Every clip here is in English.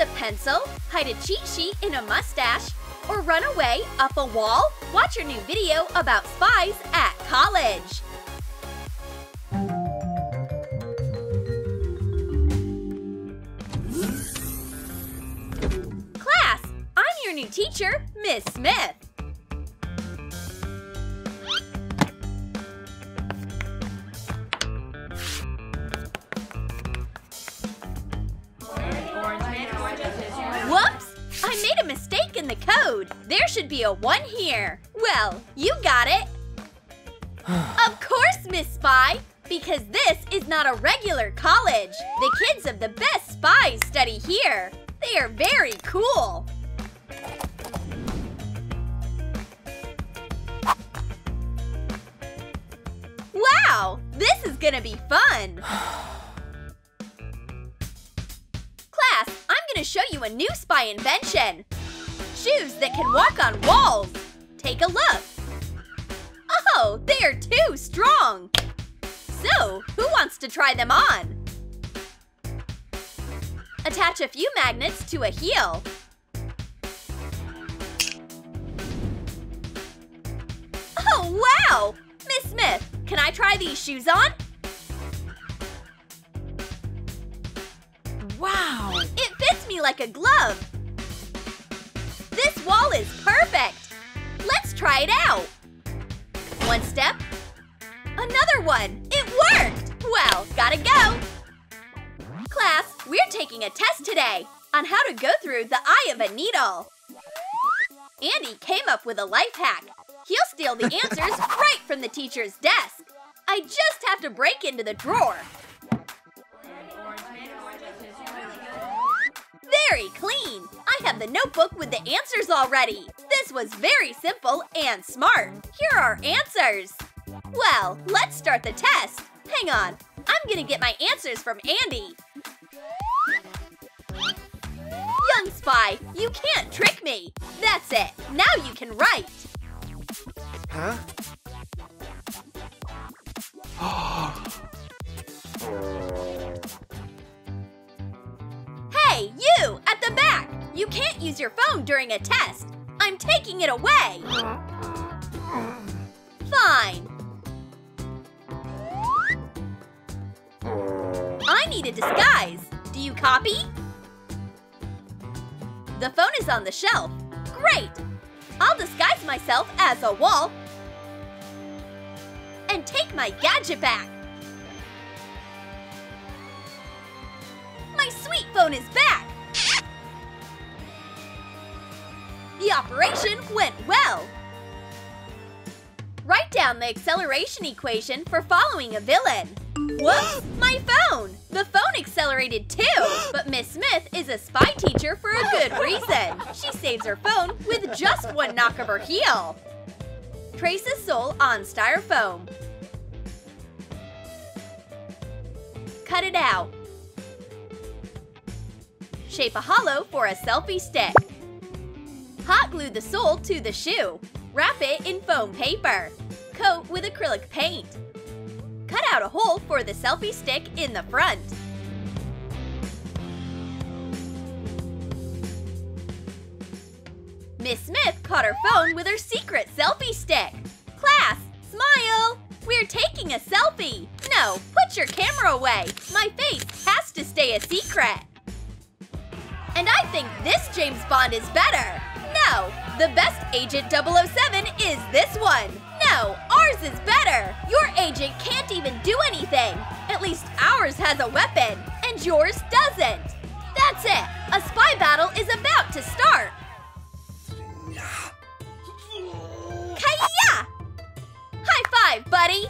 with a pencil, hide a cheat sheet in a mustache, or run away up a wall? Watch your new video about spies at college. Class, I'm your new teacher, Miss Smith. Be a 1 here. Well, you got it. of course, Miss Spy, because this is not a regular college. The kids of the best spies study here. They are very cool. Wow, this is gonna be fun. Class, I'm gonna show you a new spy invention. Shoes that can walk on walls. Take a look. Oh, they are too strong. So, who wants to try them on? Attach a few magnets to a heel. Oh, wow! Miss Smith, can I try these shoes on? Wow! It fits me like a glove. This wall is perfect. Let's try it out. One step. Another one. It worked! Well, gotta go. Class, we're taking a test today on how to go through the eye of a needle. Andy came up with a life hack. He'll steal the answers right from the teacher's desk. I just have to break into the drawer. Very clean! I have the notebook with the answers already. This was very simple and smart. Here are answers. Well, let's start the test. Hang on, I'm gonna get my answers from Andy. Young spy, you can't trick me. That's it. Now you can write. Huh? Hey, you at the back! You can't use your phone during a test. I'm taking it away. Fine. I need a disguise. Do you copy? The phone is on the shelf. Great! I'll disguise myself as a wall and take my gadget back. My sweet phone is back! Operation went well. Write down the acceleration equation for following a villain. Whoops! My phone! The phone accelerated too! But Miss Smith is a spy teacher for a good reason. She saves her phone with just one knock of her heel. Trace a sole on styrofoam. Cut it out. Shape a hollow for a selfie stick. Hot glue the sole to the shoe. Wrap it in foam paper. Coat with acrylic paint. Cut out a hole for the selfie stick in the front. Miss Smith caught her phone with her secret selfie stick. Class, smile! We're taking a selfie. No, put your camera away. My face has to stay a secret. And I think this James Bond is better. The best Agent 007 is this one. No, ours is better. Your agent can't even do anything. At least ours has a weapon, and yours doesn't. That's it. A spy battle is about to start. Kaya! High five, buddy!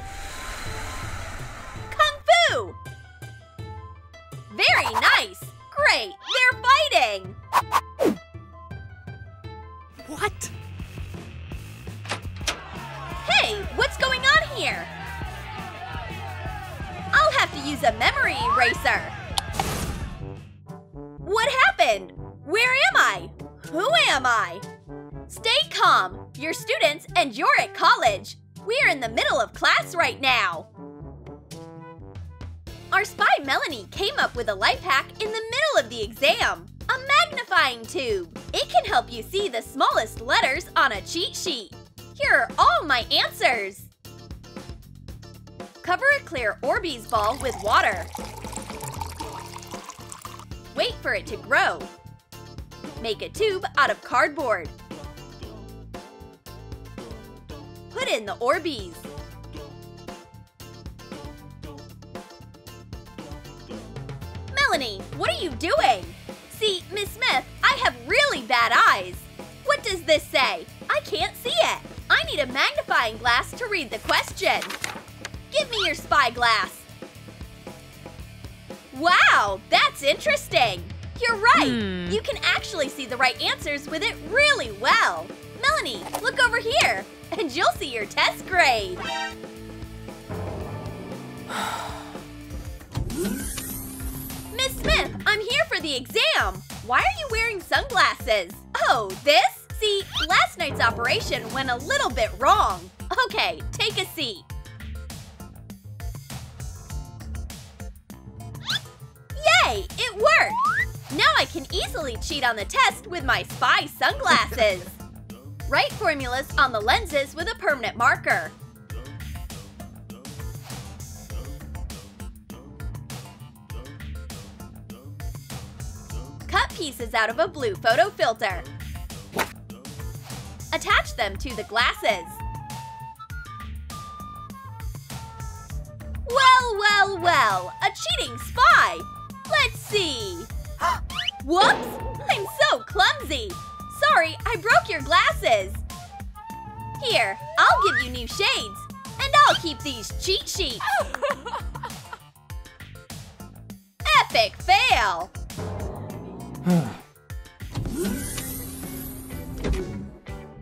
Eraser. What happened? Where am I? Who am I? Stay calm. You're students and you're at college. We're in the middle of class right now. Our spy Melanie came up with a life hack in the middle of the exam. A magnifying tube. It can help you see the smallest letters on a cheat sheet. Here are all my answers. Cover a clear Orbeez ball with water. Wait for it to grow. Make a tube out of cardboard. Put in the Orbeez. Melanie, what are you doing? See, Miss Smith, I have really bad eyes. What does this say? I can't see it. I need a magnifying glass to read the question. Give me your spyglass. Wow, that's interesting. You're right. Hmm. You can actually see the right answers with it really well. Melanie, look over here, and you'll see your test grade. Miss Smith, I'm here for the exam. Why are you wearing sunglasses? Oh, this? See, last night's operation went a little bit wrong. Okay, take a seat. Yay, it worked! Now I can easily cheat on the test with my spy sunglasses. Write formulas on the lenses with a permanent marker. Cut pieces out of a blue photo filter. Attach them to the glasses. Well, well, well, a cheating spy. Let's see. Whoops, I'm so clumsy. Sorry, I broke your glasses. Here, I'll give you new shades, and I'll keep these cheat sheets. Epic fail.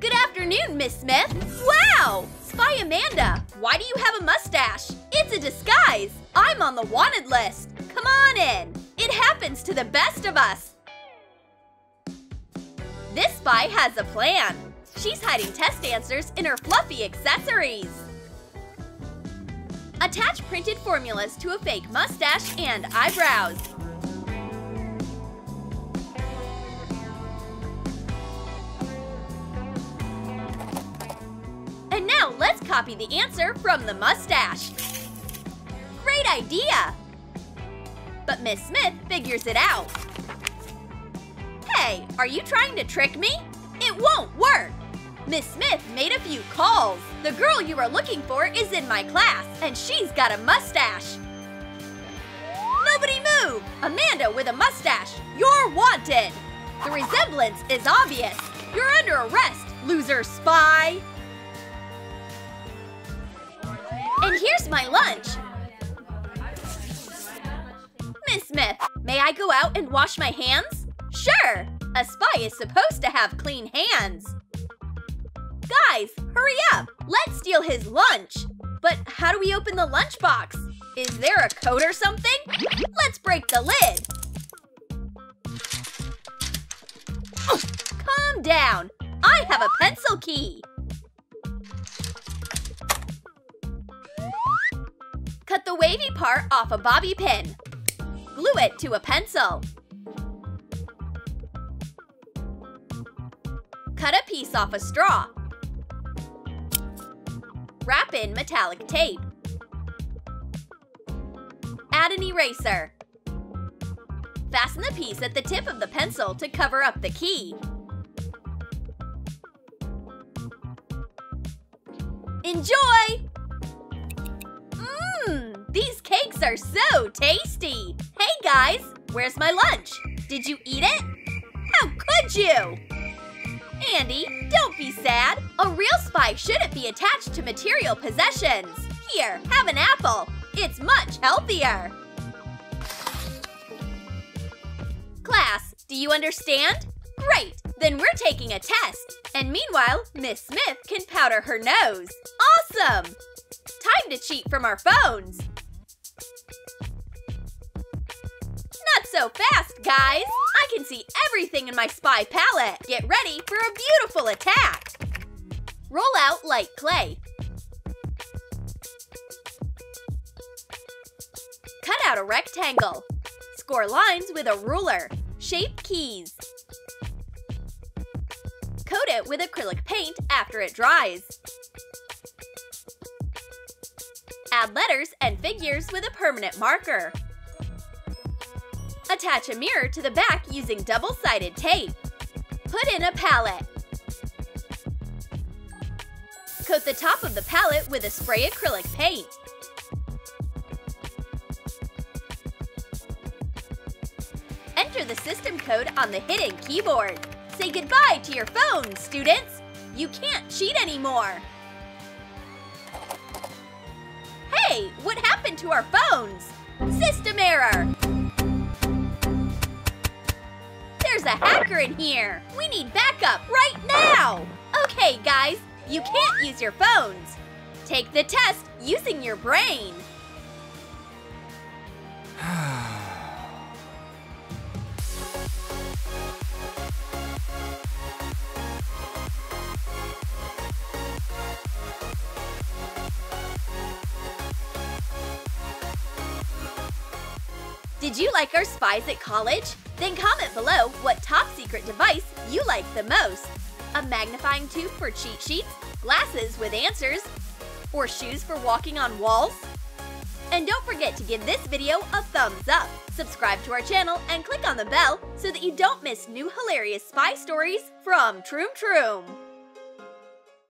Good afternoon, Miss Smith. Wow! Spy Amanda, why do you have a mustache? It's a disguise. I'm on the wanted list. Come on in. It happens to the best of us. This spy has a plan. She's hiding test answers in her fluffy accessories. Attach printed formulas to a fake mustache and eyebrows. And now let's copy the answer from the mustache. Great idea! But Miss Smith figures it out. Hey, are you trying to trick me? It won't work! Miss Smith made a few calls. The girl you are looking for is in my class, and she's got a mustache. Nobody move! Amanda with a mustache, you're wanted! The resemblance is obvious. You're under arrest, loser spy! And here's my lunch. Miss Smith, may I go out and wash my hands? Sure! A spy is supposed to have clean hands. Guys, hurry up! Let's steal his lunch! But how do we open the lunchbox? Is there a code or something? Let's break the lid! Calm down! I have a pencil key! Cut the wavy part off a bobby pin. Glue it to a pencil. Cut a piece off a straw. Wrap in metallic tape. Add an eraser. Fasten the piece at the tip of the pencil to cover up the key. Enjoy! Mmm, these cakes are so tasty! Guys, where's my lunch? Did you eat it? How could you? Andy, don't be sad. A real spy shouldn't be attached to material possessions. Here, have an apple. It's much healthier. Class, do you understand? Great, then we're taking a test. And meanwhile, Miss Smith can powder her nose. Awesome! Time to cheat from our phones. So fast, guys. I can see everything in my spy palette. Get ready for a beautiful attack. Roll out light clay. Cut out a rectangle. Score lines with a ruler. Shape keys. coat it with acrylic paint after it dries. Add letters and figures with a permanent marker. Attach a mirror to the back using double-sided tape. Put in a palette. Coat the top of the palette with a spray acrylic paint. Enter the system code on the hidden keyboard. Say goodbye to your phone, students! You can't cheat anymore! Hey, what happened to our phones? System error! A hacker in here! We need backup right now! Okay, guys, you can't use your phones. Take the test using your brain. like our spies at college? Then comment below what top secret device you like the most. A magnifying tube for cheat sheets, glasses with answers, or shoes for walking on walls? And don't forget to give this video a thumbs up, subscribe to our channel, and click on the bell so that you don't miss new hilarious spy stories from Troom Troom.